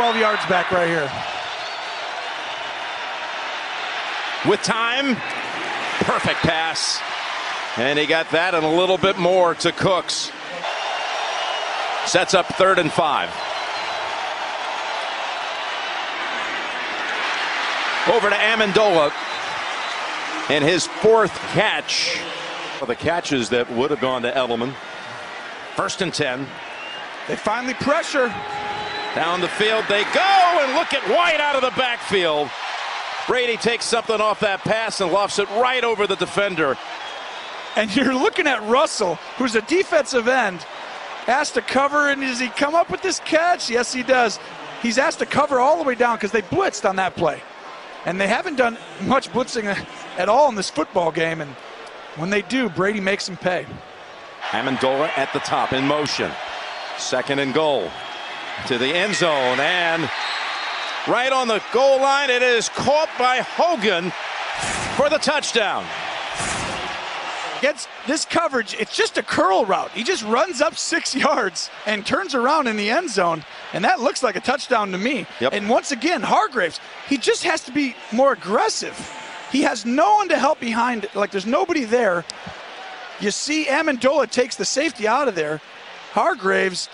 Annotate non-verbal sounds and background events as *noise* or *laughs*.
12 yards back right here. With time, perfect pass. And he got that and a little bit more to Cooks. Sets up third and five. Over to Amendola. And his fourth catch. For The catches that would have gone to Edelman. First and 10. They finally pressure. Down the field they go, and look at White out of the backfield. Brady takes something off that pass and lofts it right over the defender. And you're looking at Russell, who's a defensive end, asked to cover, and does he come up with this catch? Yes, he does. He's asked to cover all the way down because they blitzed on that play. And they haven't done much blitzing at all in this football game. And when they do, Brady makes them pay. Amendola at the top in motion. Second and goal to the end zone. And right on the goal line, it is caught by Hogan for the touchdown. Gets this coverage, it's just a curl route. He just runs up six *laughs* yards and turns around in the end zone. And that looks like a touchdown to me. Yep. And once again, Hargreaves, he just has to be more aggressive. He has no one to help behind, like there's nobody there. You see Amendola takes the safety out of there. Hargreaves